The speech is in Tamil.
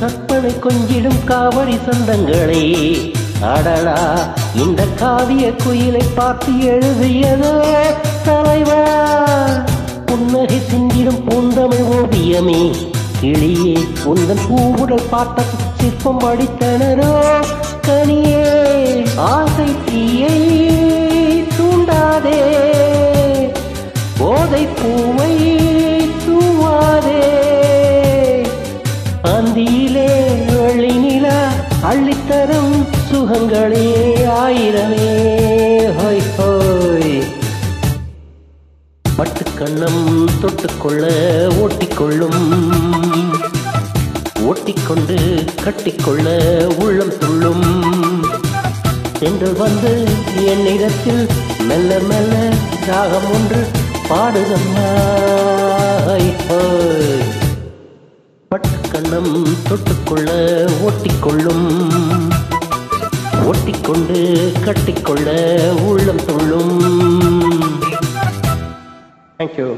கற்பனை கொஞ்சிடும் காவடி சொந்தங்களே. அடடா இந்த காவிய குயிலை பார்த்து எழுதியதோ தலைவா. புன்னகை சிந்திடும் பூந்தமிழ் ஓவியமே. கிளியே உந்தன் பூவுடல் பார்த்த சிற்பம் அடித்தனரோ அந்தியிலே வெள்ளி நிலா அள்ளித்தரும் சுகங்களே ஆயிரமே. ஹோய் ஹோய். பட்டுக்கண்ணம் தொட்டுக்கொள்ள ஓட்டிக்கொள்ளும். ஓட்டிக்கொண்டு கட்டிக்கொள்ள உள்ளம் துள்ளும். என்று வந்து என்னிடத்தில் மெல்ல மெல்ல ராகம் ஒன்று பாடுதம்மா. பட்டுக்கண்ணம் தொட்டுக்கொள்ள ஓட்டிக்கொள்ளும். ஓட்டிக்கொண்டு கட்டிக்கொள்ள உள்ளம் துள்ளும். தேங்க்யூ